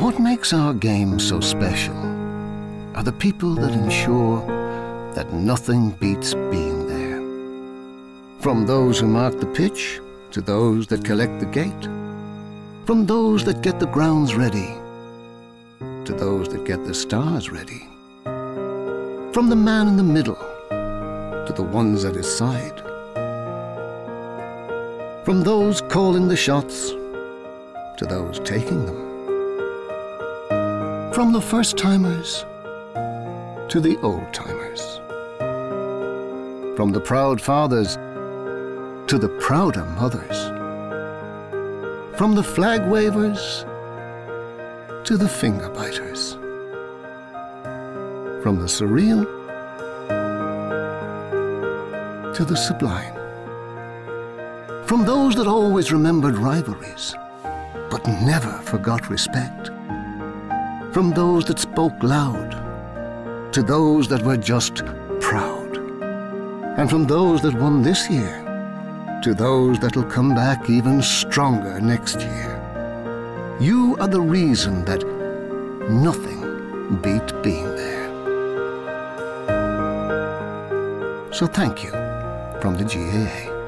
What makes our game so special are the people that ensure that nothing beats being there. From those who mark the pitch to those that collect the gate. From those that get the grounds ready to those that get the stars ready. From the man in the middle to the ones at his side. From those calling the shots to those taking them. From the first timers to the old timers. From the proud fathers to the prouder mothers. From the flag wavers to the finger biters. From the surreal to the sublime. From those that always remembered rivalries, but never forgot respect. From those that spoke loud to those that were just proud. And from those that won this year to those that'll come back even stronger next year. You are the reason that nothing beat being there. So thank you from the GAA.